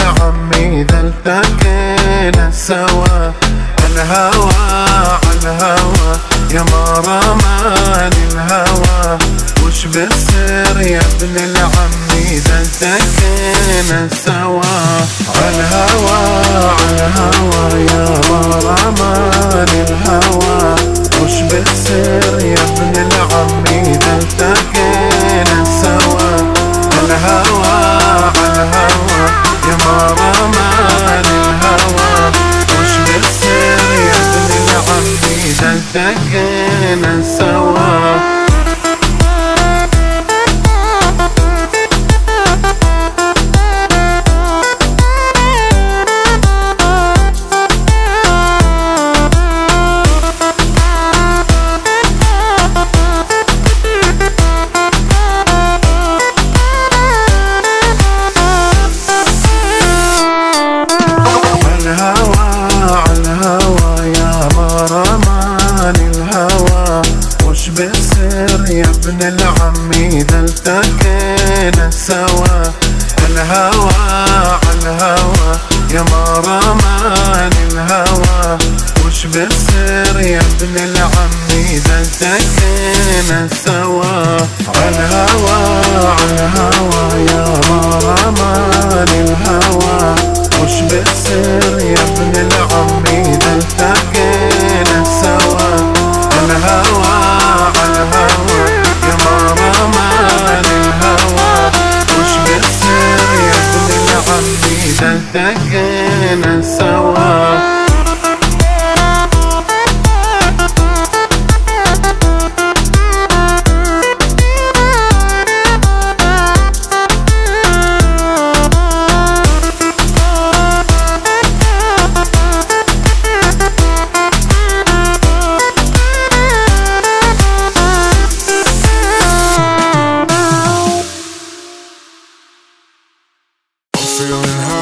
العم إذا التقينا سوا. الهوى الهوى يا ما رماني الهوى وش بالسر يا ابن العم إذا التقينا سوا؟ الهوى الهوى يا ما رماني الهوى وش بالسر يا ابن العم بيصير يا ابن العم اذا التقينا سوا الهوى. الهوى يا ما رماني الهوى. وش بيصير يا ابن العم اذا التقينا سوا الهوى الهوى. يا ما رماني الهوى. وش بيصير يا ابن العم اذا التقينا سوا I'm feeling high.